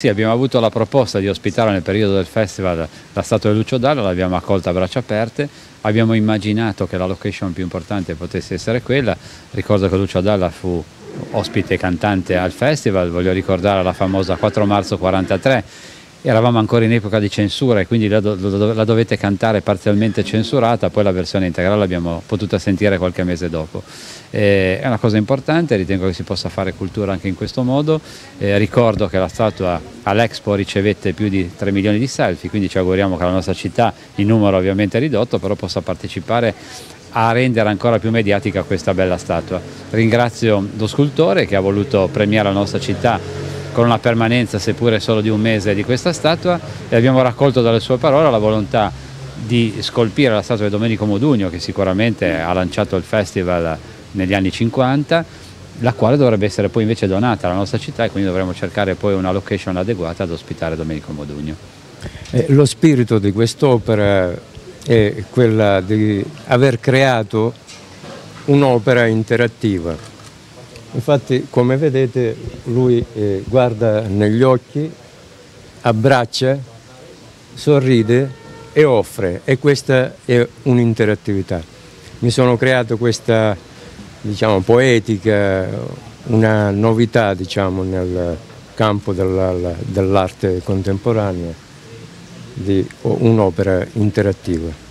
Sì, abbiamo avuto la proposta di ospitare nel periodo del festival la statua di Lucio Dallo, l'abbiamo accolta a braccia aperte, abbiamo immaginato che la location più importante potesse essere quella, ricordo che Lucio Dalla fu ospite cantante al festival, voglio ricordare la famosa 4 marzo 43, eravamo ancora in epoca di censura e quindi la, do, la, dovete cantare parzialmente censurata, poi la versione integrale l'abbiamo potuta sentire qualche mese dopo. Eh, è una cosa importante, ritengo che si possa fare cultura anche in questo modo. Eh, ricordo che la statua all'Expo ricevette più di 3 milioni di selfie, quindi ci auguriamo che la nostra città, in numero ovviamente ridotto, però possa partecipare a rendere ancora più mediatica questa bella statua. Ringrazio lo scultore che ha voluto premiare la nostra città con una permanenza seppure solo di un mese di questa statua e abbiamo raccolto dalle sue parole la volontà di scolpire la statua di Domenico Modugno che sicuramente ha lanciato il festival negli anni 50 la quale dovrebbe essere poi invece donata alla nostra città e quindi dovremo cercare poi una location adeguata ad ospitare Domenico Modugno. Eh, lo spirito di quest'opera è quella di aver creato un'opera interattiva. Infatti come vedete lui eh, guarda negli occhi, abbraccia, sorride e offre e questa è un'interattività. Mi sono creato questa diciamo, poetica, una novità diciamo, nel campo dell'arte contemporanea di un'opera interattiva.